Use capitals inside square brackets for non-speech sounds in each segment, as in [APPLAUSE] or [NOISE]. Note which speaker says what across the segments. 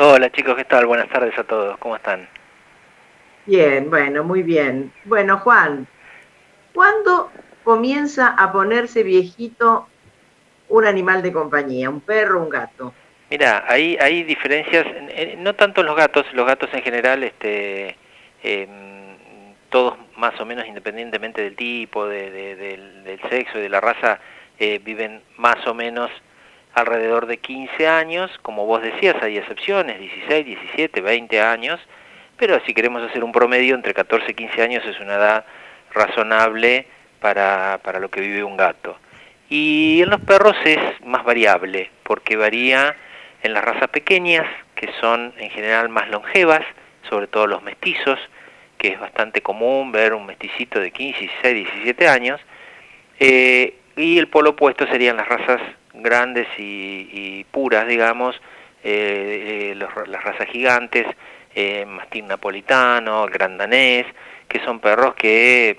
Speaker 1: Hola chicos, ¿qué tal? Buenas tardes a todos, ¿cómo están?
Speaker 2: Bien, bueno, muy bien. Bueno, Juan, ¿cuándo comienza a ponerse viejito un animal de compañía, un perro, un gato?
Speaker 1: Mira, hay, hay diferencias, no tanto en los gatos, los gatos en general, este, em, todos más o menos independientemente del tipo, del, sexo y de la raza, eh, viven más o menos alrededor de 15 años, como vos decías, hay excepciones, 16, 17, 20 años, pero si queremos hacer un promedio, entre 14 y 15 años es una edad razonable para, para lo que vive un gato. Y en los perros es más variable, porque varía en las razas pequeñas, que son en general más longevas, sobre todo los mestizos, que es bastante común ver un mesticito de 15, 16, 17 años, eh, y el polo opuesto serían las razas grandes y, puras, digamos, eh, eh, las razas gigantes, eh, mastín napolitano, gran danés, que son perros que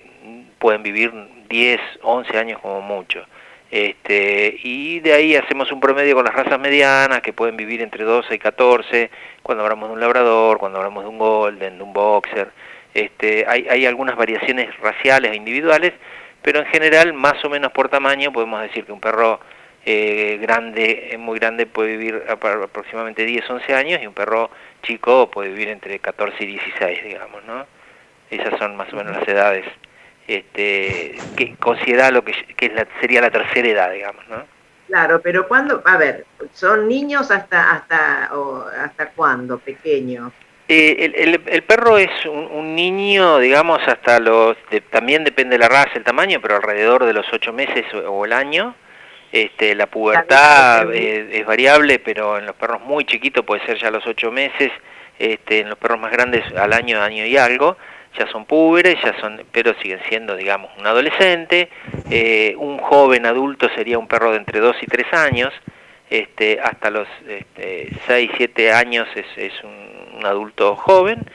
Speaker 1: pueden vivir 10, 11 años como mucho. Este, y de ahí hacemos un promedio con las razas medianas que pueden vivir entre 12 y 14, cuando hablamos de un labrador, cuando hablamos de un golden, de un boxer. Este, hay, hay algunas variaciones raciales e individuales, pero en general, más o menos por tamaño, podemos decir que un perro eh, grande, muy grande, puede vivir aproximadamente 10, 11 años y un perro chico puede vivir entre 14 y 16, digamos, ¿no? Esas son más o menos las edades este, que considera lo que, que sería la tercera edad, digamos, ¿no?
Speaker 2: Claro, pero cuando, a ver, son niños hasta hasta o hasta cuándo, pequeños.
Speaker 1: Eh, el, el, perro es un, niño, digamos, hasta los, también depende de la raza, el tamaño, pero alrededor de los ocho meses o, el año. Este, la pubertad es, variable, pero en los perros muy chiquitos puede ser ya a los ocho meses, este, en los perros más grandes al año, año y algo, ya son púberes, ya son, pero siguen siendo, digamos, un adolescente. Eh, un joven adulto sería un perro de entre dos y tres años, este, hasta los este, seis, siete años es, es un un adulto joven,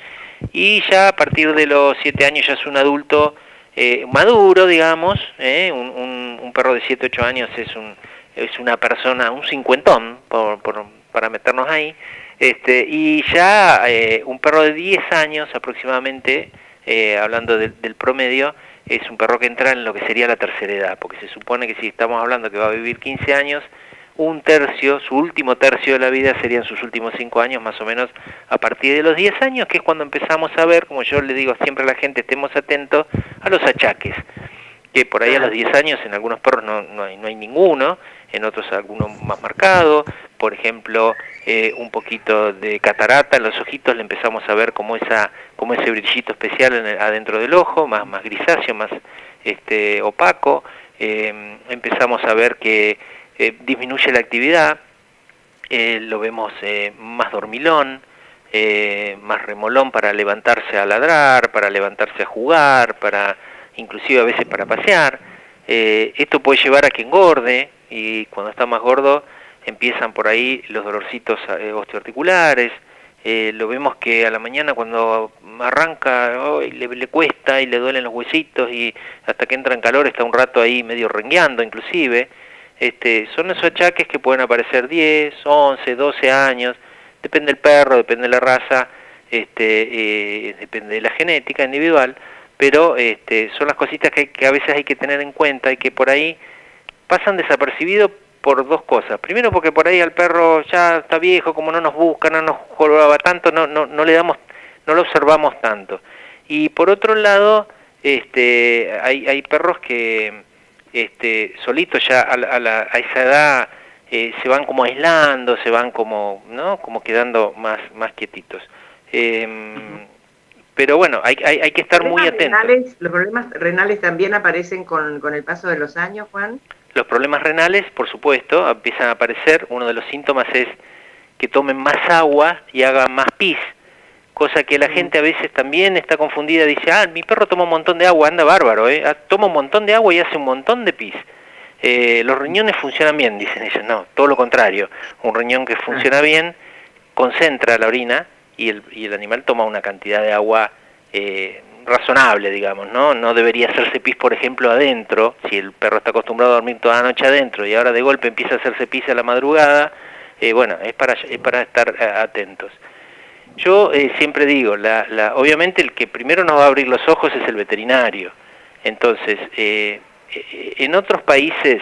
Speaker 1: y ya a partir de los 7 años ya es un adulto eh, maduro, digamos, eh, un, un, perro de 7, 8 años es, un, es una persona, un cincuentón, por, para meternos ahí, este, y ya eh, un perro de 10 años aproximadamente, hablando del promedio, es un perro que entra en lo que sería la tercera edad, porque se supone que si estamos hablando que va a vivir 15 años, un tercio, su último tercio de la vida serían sus últimos cinco años, más o menos a partir de los 10 años, que es cuando empezamos a ver, como yo le digo siempre a la gente, estemos atentos a los achaques, que por ahí a los 10 años en algunos perros no, no, hay, no hay ninguno, en otros alguno más marcado, por ejemplo, eh, un poquito de catarata en los ojitos, le empezamos a ver como, esa, como ese brillito especial adentro del ojo, más, más grisáceo, más este, opaco, eh, empezamos a ver que eh, disminuye la actividad, eh, lo vemos eh, más dormilón, más remolón para levantarse a ladrar, para levantarse a jugar, para inclusive a veces para pasear. esto puede llevar a que engorde y cuando está más gordo empiezan por ahí los dolorcitos osteoarticulares. lo vemos que a la mañana cuando arranca le, le, cuesta y le duelen los huesitos y hasta que entra en calor está un rato ahí medio rengueando inclusive. Este, son esos achaques que pueden aparecer 10, 11, 12 años, depende del perro, depende de la raza, este, eh, depende de la genética individual, pero este, son las cositas que, a veces hay que tener en cuenta y que por ahí pasan desapercibidos por dos cosas. Primero porque por ahí al perro ya está viejo, como no nos busca, no nos jolaba tanto, no, no, no le damos, no lo observamos tanto. Y por otro lado, este, hay, hay perros que este, solitos ya a, a, esa edad eh, se van como aislando, se van como, ¿no? como quedando más, más quietitos. Em, pero bueno, hay, hay, hay que estar muy atentos.
Speaker 2: ¿Los problemas renales también aparecen con, con el paso de los años, Juan?
Speaker 1: Los problemas renales, por supuesto, empiezan a aparecer. Uno de los síntomas es que tomen más agua y hagan más pis cosa que la gente a veces también está confundida, dice, ah, mi perro toma un montón de agua, anda bárbaro, ¿eh? Ah, toma un montón de agua y hace un montón de pis. Eh, los riñones funcionan bien, dicen ellos, no, todo lo contrario, un riñón que funciona ah. bien concentra la orina y el, y el animal toma una cantidad de agua eh, razonable, digamos, ¿no? No debería hacerse pis, por ejemplo, adentro, si el perro está acostumbrado a dormir toda la noche adentro y ahora de golpe empieza a hacerse pis a la madrugada, eh, bueno, es para, es para estar eh, atentos. Yo siempre digo, la, la, obviamente el que primero nos va a abrir los ojos es el veterinario. Entonces, en otros países,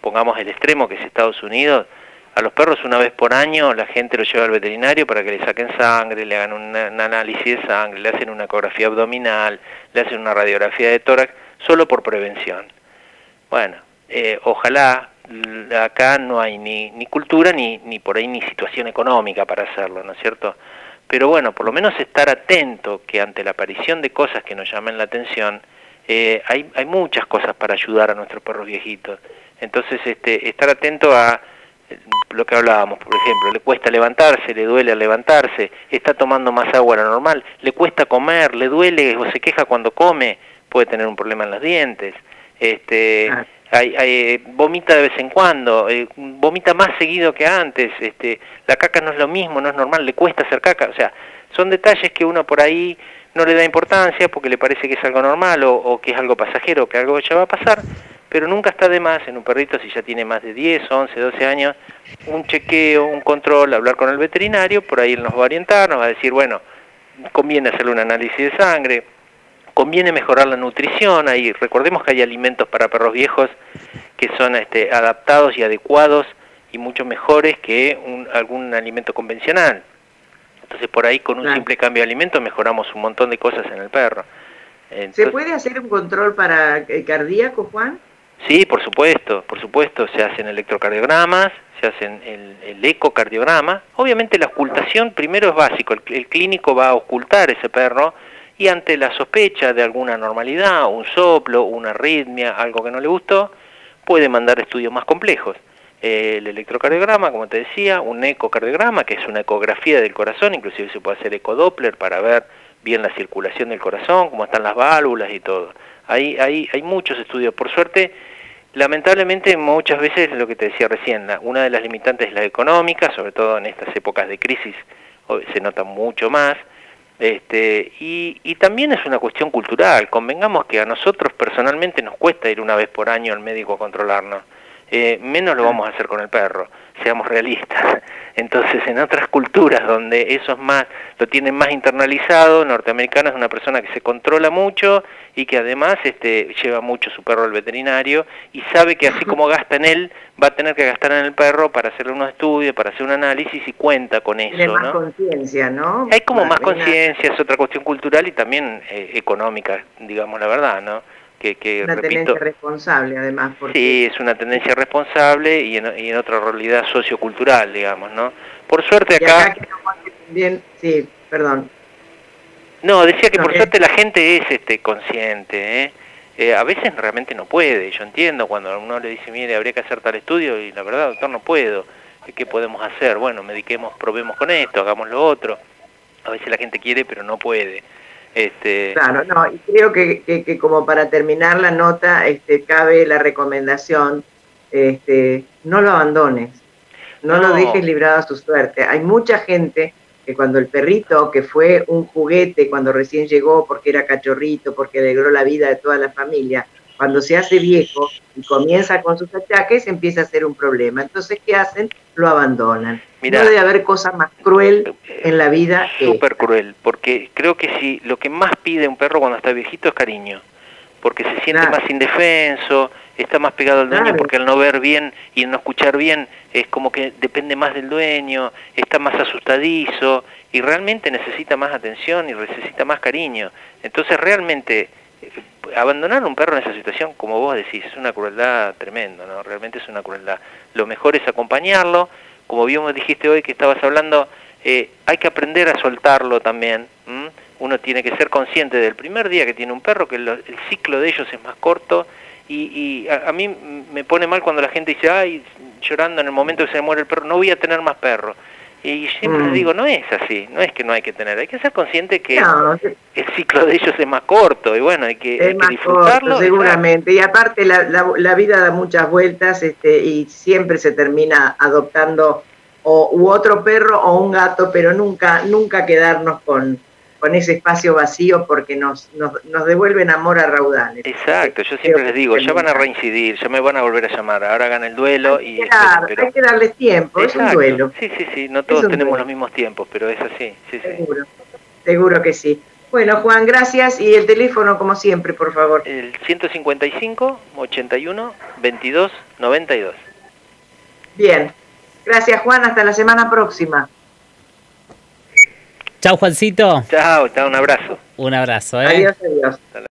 Speaker 1: pongamos el extremo que es Estados Unidos, a los perros una vez por año la gente los lleva al veterinario para que le saquen sangre, le hagan un, análisis de sangre, le hacen una ecografía abdominal, le hacen una radiografía de tórax, solo por prevención. Bueno, eh, ojalá acá no hay ni, cultura ni, ni por ahí ni situación económica para hacerlo, ¿no es cierto? Pero bueno, por lo menos estar atento que ante la aparición de cosas que nos llamen la atención, eh, hay, hay muchas cosas para ayudar a nuestros perros viejitos. Entonces, este, estar atento a lo que hablábamos, por ejemplo, le cuesta levantarse, le duele al levantarse, está tomando más agua de lo normal, le cuesta comer, le duele o se queja cuando come, puede tener un problema en los dientes, este, hay, vomita de vez en cuando, eh, vomita más seguido que antes, este, la caca no es lo mismo, no es normal, le cuesta hacer caca, o sea, son detalles que uno por ahí no le da importancia porque le parece que es algo normal o, o que es algo pasajero, que algo ya va a pasar, pero nunca está de más en un perrito si ya tiene más de 10, 11, 12 años, un chequeo, un control, hablar con el veterinario, por ahí él nos va a orientar, nos va a decir, bueno, conviene hacerle un análisis de sangre, conviene mejorar la nutrición, ahí recordemos que hay alimentos para perros viejos que son este, adaptados y adecuados y mucho mejores que un, algún alimento convencional. Entonces por ahí con un simple cambio de alimento mejoramos un montón de cosas en el perro.
Speaker 2: ¿Se puede hacer un control para el cardíaco, Juan?
Speaker 1: Sí, por supuesto, por supuesto, se hacen electrocardiogramas, se hacen el, ecocardiograma. Obviamente la ocultación primero es básico, el, clínico va a ocultar ese perro y ante la sospecha de alguna normalidad, un soplo, una arritmia, algo que no le gustó, puede mandar estudios más complejos. el electrocardiograma, como te decía, un ecocardiograma, que es una ecografía del corazón, inclusive se puede hacer ecodoppler para ver bien la circulación del corazón, cómo están las válvulas y todo. Hay, hay, hay muchos estudios. Por suerte, Lamentablemente muchas veces lo que te decía recién, una de las limitantes es la económica, sobre todo en estas épocas de crisis se nota mucho más, este, y, y, también es una cuestión cultural, convengamos que a nosotros personalmente nos cuesta ir una vez por año al médico a controlarnos, eh, menos lo vamos a hacer con el perro, seamos realistas. [LAUGHS] Entonces, en otras culturas donde eso es más, lo tienen más internalizado, norteamericano es una persona que se controla mucho y que además este, lleva mucho su perro al veterinario y sabe que así como gasta en él, va a tener que gastar en el perro para hacerle unos estudios, para hacer un análisis y cuenta con eso.
Speaker 2: Más conciencia, ¿no?
Speaker 1: Hay como más conciencia, es otra cuestión cultural y también eh, económica, digamos la verdad, ¿no?
Speaker 2: Que, una tendencia responsable además
Speaker 1: porque... sí es una tendencia responsable y en, y en, otra realidad sociocultural digamos no por suerte acá,
Speaker 2: sí perdón.
Speaker 1: No decía que por suerte la gente es este consciente ¿eh? ¿eh? a veces realmente no puede yo entiendo cuando uno le dice mire habría que hacer tal estudio y la verdad doctor no puedo. Qué podemos hacer bueno mediquemos probemos con esto hagamos lo otro. A veces la gente quiere pero no puede
Speaker 2: este... Claro, no, y creo que, como para terminar la nota, este, cabe la recomendación, este, no lo abandones, no, lo dejes librado a su suerte. Hay mucha gente que cuando el perrito, que fue un juguete cuando recién llegó porque era cachorrito, porque alegró la vida de toda la familia, cuando se hace viejo y comienza con sus achaques, empieza a ser un problema. Entonces, ¿qué hacen? Lo abandonan. no debe haber cosa más cruel en la vida.
Speaker 1: Súper cruel, porque creo que si lo que más pide un perro cuando está viejito es cariño, porque se siente más indefenso, está más pegado al dueño, porque al no ver bien y no escuchar bien es como que depende más del dueño, está más asustadizo y realmente necesita más atención y necesita más cariño. Entonces realmente abandonar un perro en esa situación, como vos decís, es una crueldad tremenda, ¿no? Realmente es una crueldad. Lo mejor es acompañarlo, como bien dijiste hoy que estabas hablando, eh, hay que aprender a soltarlo también. Uno tiene que ser consciente del primer día que tiene un perro, que el, ciclo de ellos es más corto, y, a, mí me pone mal cuando la gente dice, ay, llorando en el momento que se muere el perro, no voy a tener más perro. Y siempre mm. digo, no es así, no es que no hay que tener, hay que ser consciente que el ciclo de ellos es más corto y bueno, hay que, disfrutarlo.
Speaker 2: seguramente, y aparte la, la, vida da muchas vueltas este, y siempre se termina adoptando o, u otro perro o un gato, pero nunca, nunca quedarnos con, con ese espacio vacío porque nos, nos, devuelven amor a raudales.
Speaker 1: Exacto, yo siempre les digo, ya van a reincidir, ya me van a volver a llamar, ahora hagan el duelo y...
Speaker 2: Claro, hay que darles tiempo, es un duelo.
Speaker 1: Sí, sí, sí, no todos tenemos los mismos tiempos, pero es así, sí,
Speaker 2: seguro, seguro que sí. Bueno, Juan, gracias. Y el teléfono, como siempre, por favor.
Speaker 1: El 155 81 22 92.
Speaker 2: Bien. Gracias, Juan. Hasta la semana próxima.
Speaker 3: Chao, Juancito.
Speaker 1: Chao, chao, un abrazo.
Speaker 3: Un abrazo, ¿eh?
Speaker 2: Adiós, adiós.